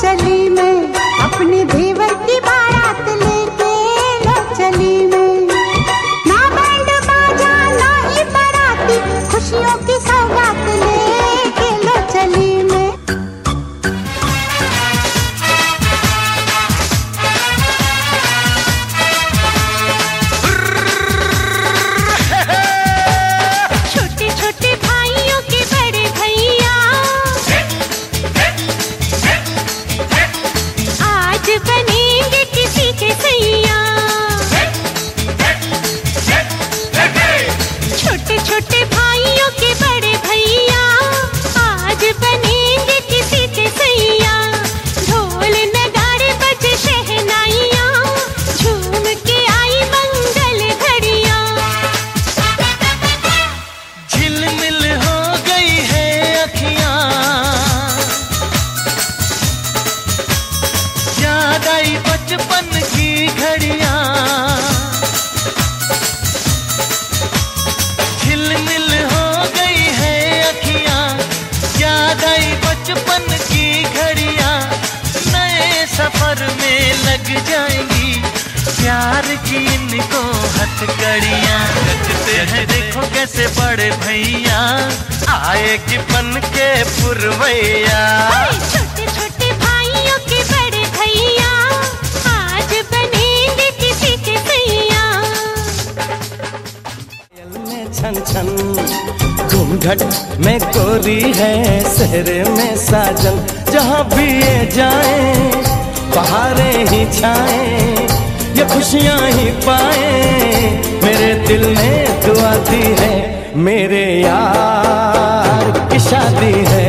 चली मैं लग जाएँगी। प्यार की इनको हथकड़ियाँ। रचते हैं देखो कैसे बड़े भैया। आए कि बन के पुरवैया। छोटे छोटे भाइयों के बड़े भैया। आज बनेंगे किसी के सैया। में छन छन घूंघट में गोरी है शहर में साजन जहाँ भी ये जाए। बहारे ही छाए, ये खुशियाँ ही पाए। मेरे दिल में दुआ दी है, मेरे यार की शादी है।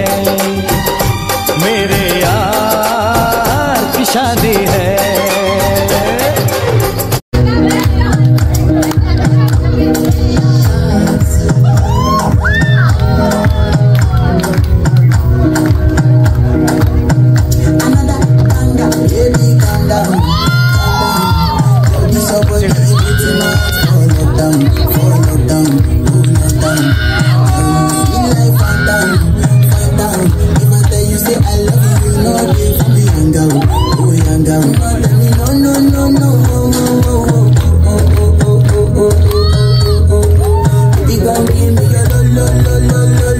lo, lo, lo.